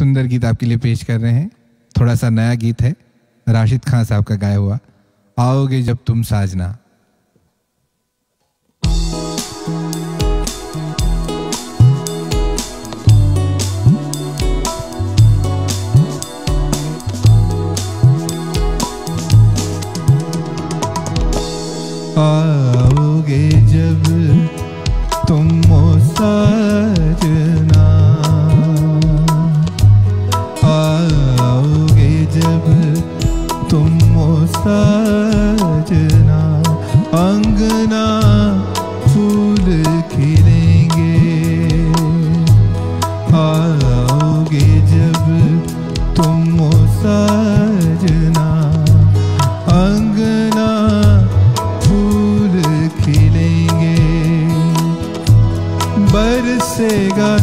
सुंदर गीत आपके लिए पेश कर रहे हैं। थोड़ा सा नया गीत है। राशिद खान साहब का गाया हुआ, आओगे जब तुम साजना। आओगे जब तुम साजना।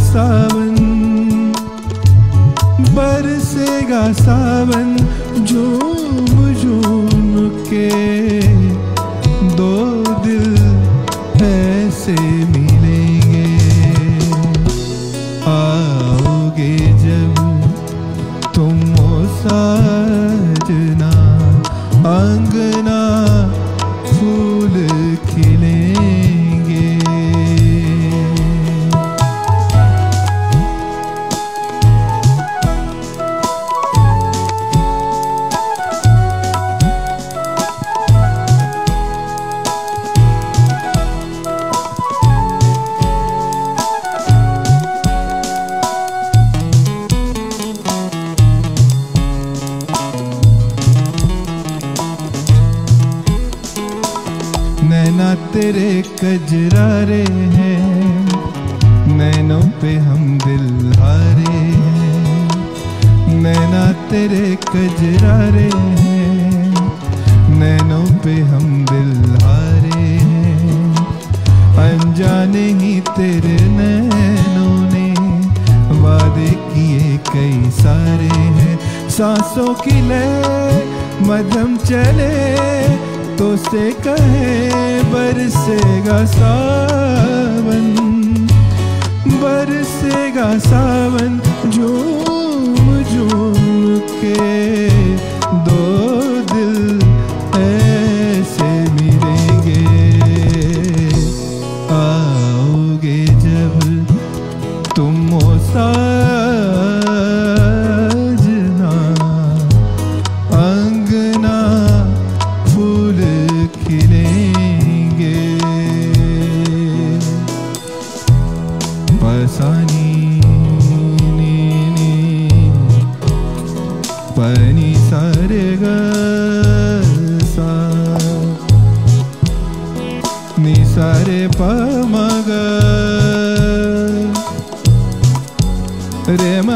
सावन, बरसेगा सावन झूम झूम के। दो दिल ऐसे मिलेंगे। आओगे जब तुम साजना अंगना नैना तेरे कजरारे हैं। नैनों पे हम दिल हारे हैं। नैना तेरे कजरारे हैं। नैनों पे हम दिल हारे हैं। अनजाने ही तेरे नैनों ने वादे किए कई सारे हैं। सांसों की लय मध्यम चले तो से कहे बरसेगा सावन बरसेगा सावन झूम झूम के दो दिल ऐसे मिलेंगे। आओगे जब तुम ओ रे म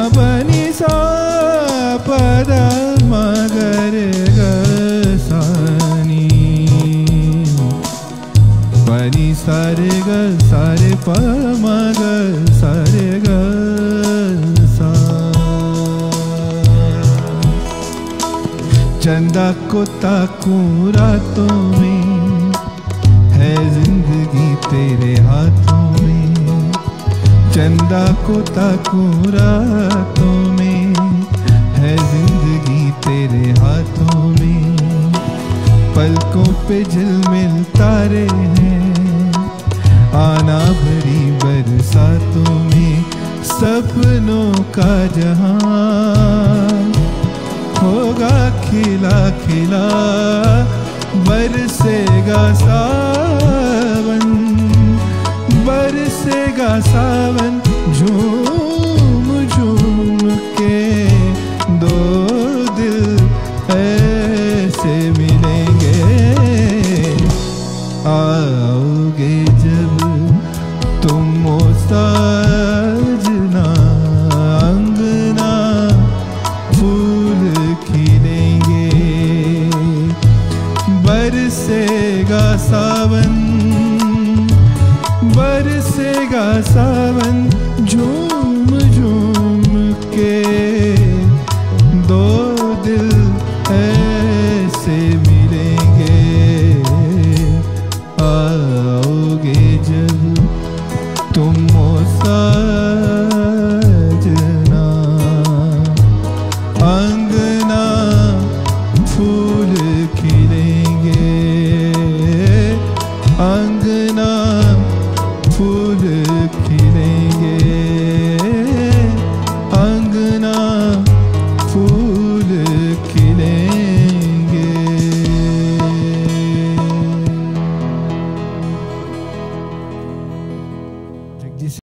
सा पद मग रे ग सा नी पनी सारे ग सारे प मग सारे ग चंदा को ताकूं रातों में है ज़िंदगी तेरे हाथों में। चंदा को ताकूं रातों में, है ज़िंदगी तेरे हाथों में। पलकों पे झिलमिल तारे हैं, आना भरी बरसातों में, सपनों का जहाँ। होगा खिला खिला, बरसेगा सावन झूम झूम के दो दिल ऐसे मिलेंगे। आओगे जब तुम साजना अंगना फूल खिलेंगे। बरसेगा सावन बरसेगा सावन झूम झूम के। दो दिल ऐसे मिलेंगे। आओगे जब तुम